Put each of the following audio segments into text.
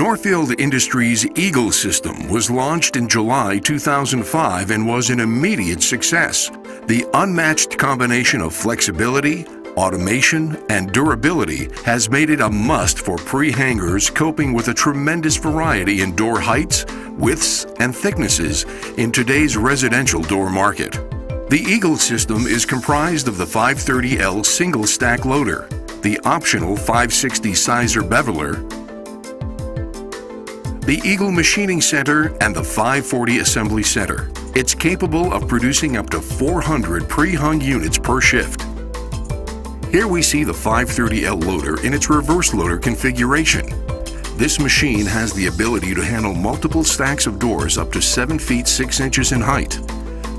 Norfield Industries Eagle system was launched in July 2005 and was an immediate success. The unmatched combination of flexibility, automation, and durability has made it a must for pre-hangers coping with a tremendous variety in door heights, widths, and thicknesses in today's residential door market. The Eagle system is comprised of the 530L single stack loader, the optional 560 Sizer beveler, the Eagle Machining Center and the 540 Assembly Center. It's capable of producing up to 400 pre-hung units per shift. Here we see the 530L loader in its reverse loader configuration. This machine has the ability to handle multiple stacks of doors up to 7 feet 6 inches in height.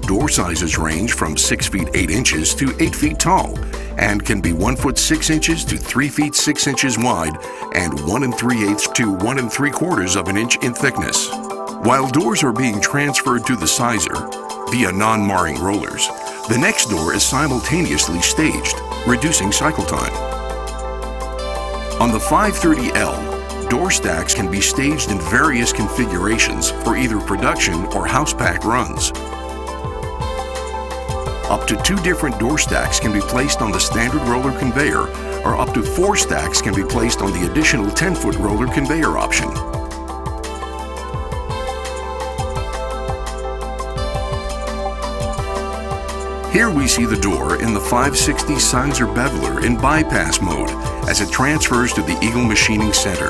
Door sizes range from 6 feet 8 inches to 8 feet tall and can be 1 foot 6 inches to 3 feet 6 inches wide and 1 and 3 eighths to 1 and 3 quarters of an inch in thickness. While doors are being transferred to the sizer via non-marring rollers, the next door is simultaneously staged, reducing cycle time. On the 530L, door stacks can be staged in various configurations for either production or house pack runs. Up to two different door stacks can be placed on the standard roller conveyor, or up to four stacks can be placed on the additional 10-foot roller conveyor option. Here we see the door in the 560 Sizer Beveler in bypass mode as it transfers to the Eagle Machining Center.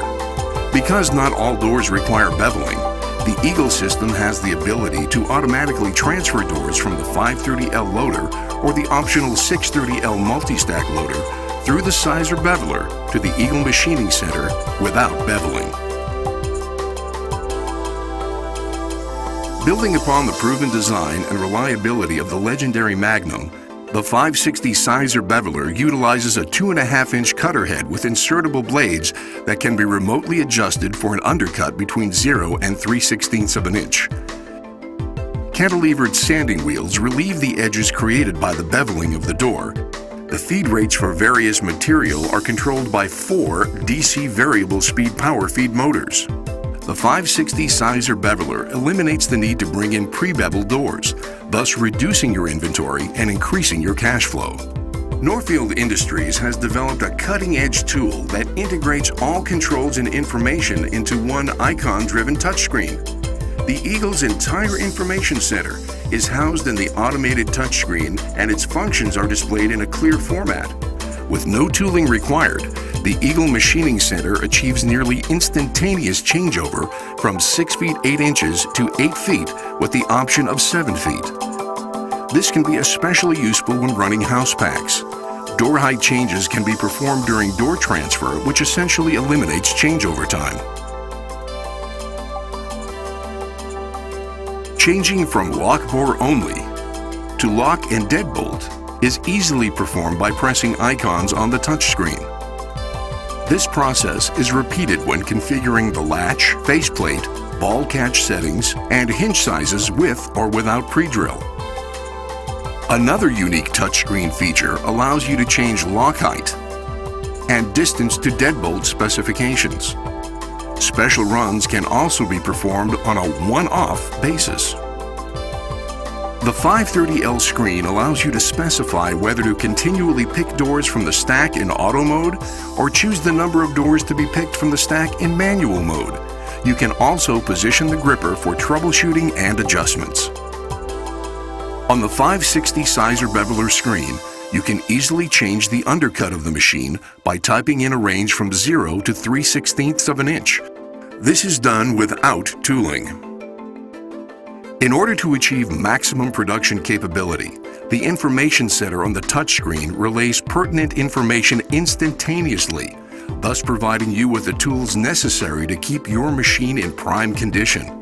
Because not all doors require beveling, the Eagle system has the ability to automatically transfer doors from the 530L loader or the optional 630L multi-stack loader through the Sizer beveler to the Eagle Machining Center without beveling. Building upon the proven design and reliability of the legendary Magnum, the 560 Sizer beveler utilizes a 2.5 inch cutter head with insertable blades that can be remotely adjusted for an undercut between 0 and 3 16ths of an inch. Cantilevered sanding wheels relieve the edges created by the beveling of the door. The feed rates for various material are controlled by four DC variable speed power feed motors. The 560 Sizer beveler eliminates the need to bring in pre-beveled doors, thus reducing your inventory and increasing your cash flow. Norfield Industries has developed a cutting-edge tool that integrates all controls and information into one icon-driven touchscreen. The Eagle's entire information center is housed in the automated touchscreen and its functions are displayed in a clear format. With no tooling required, the Eagle Machining Center achieves nearly instantaneous changeover from 6 feet 8 inches to 8 feet with the option of 7 feet. This can be especially useful when running house packs. Door height changes can be performed during door transfer, which essentially eliminates changeover time. Changing from lock bore only to lock and deadbolt is easily performed by pressing icons on the touchscreen. This process is repeated when configuring the latch, faceplate, ball catch settings, and hinge sizes with or without pre-drill. Another unique touchscreen feature allows you to change lock height and distance to deadbolt specifications. Special runs can also be performed on a one-off basis. The 530L screen allows you to specify whether to continually pick doors from the stack in auto mode or choose the number of doors to be picked from the stack in manual mode. You can also position the gripper for troubleshooting and adjustments. On the 560 Sizer Beveler screen, you can easily change the undercut of the machine by typing in a range from 0 to 3 16ths of an inch. This is done without tooling. In order to achieve maximum production capability, the Information Center on the touchscreen relays pertinent information instantaneously, thus providing you with the tools necessary to keep your machine in prime condition.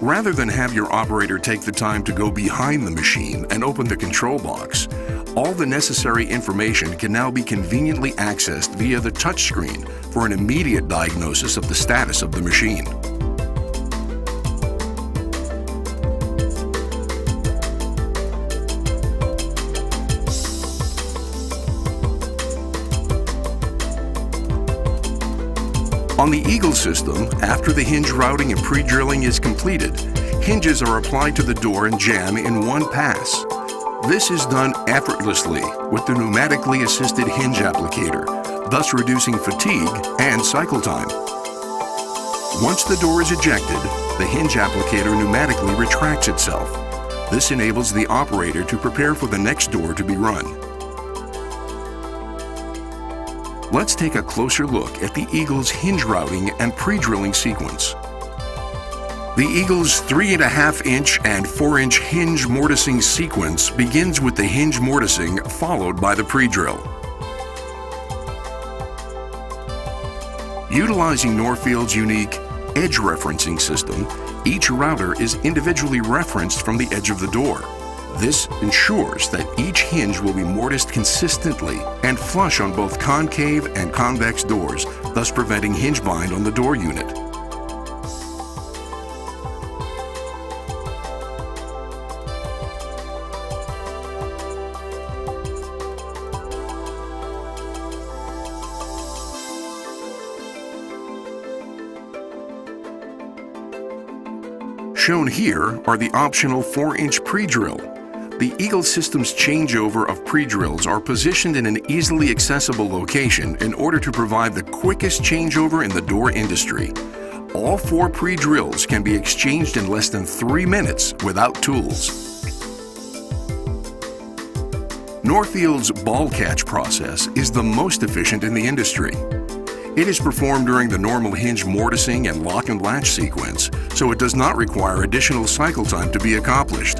Rather than have your operator take the time to go behind the machine and open the control box, all the necessary information can now be conveniently accessed via the touchscreen for an immediate diagnosis of the status of the machine. On the Eagle system, after the hinge routing and pre-drilling is completed, hinges are applied to the door and jamb in one pass. This is done effortlessly with the pneumatically assisted hinge applicator, thus reducing fatigue and cycle time. Once the door is ejected, the hinge applicator pneumatically retracts itself. This enables the operator to prepare for the next door to be run. Let's take a closer look at the Eagle's hinge routing and pre-drilling sequence. The Eagle's 3.5 inch and 4 inch hinge mortising sequence begins with the hinge mortising followed by the pre-drill. Utilizing Norfield's unique edge referencing system, each router is individually referenced from the edge of the door. This ensures that each hinge will be mortised consistently and flush on both concave and convex doors, thus preventing hinge bind on the door unit. Shown here are the optional 4-inch pre-drill. The Eagle Systems changeover of pre-drills are positioned in an easily accessible location in order to provide the quickest changeover in the door industry. All four pre-drills can be exchanged in less than three minutes without tools. Norfield's ball catch process is the most efficient in the industry. It is performed during the normal hinge mortising and lock and latch sequence, so it does not require additional cycle time to be accomplished.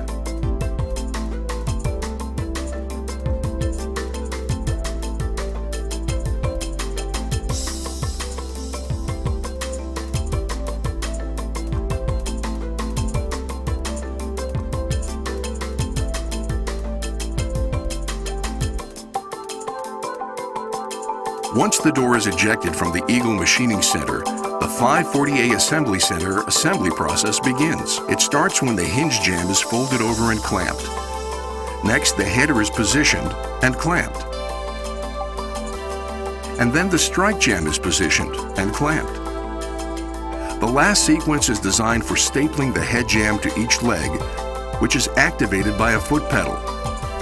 Once the door is ejected from the Eagle Machining Center, the 540A Assembly Center assembly process begins. It starts when the hinge jamb is folded over and clamped. Next, the header is positioned and clamped. And then the strike jamb is positioned and clamped. The last sequence is designed for stapling the head jamb to each leg, which is activated by a foot pedal.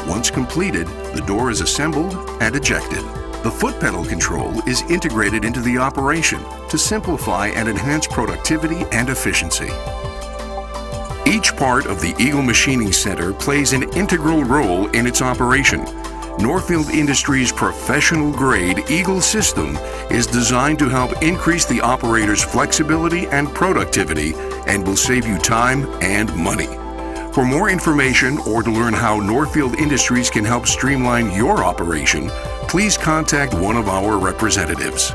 Once completed, the door is assembled and ejected. The foot pedal control is integrated into the operation to simplify and enhance productivity and efficiency. Each part of the Eagle Machining Center plays an integral role in its operation. Norfield Industries' professional-grade Eagle system is designed to help increase the operator's flexibility and productivity and will save you time and money. For more information or to learn how Norfield Industries can help streamline your operation, please contact one of our representatives.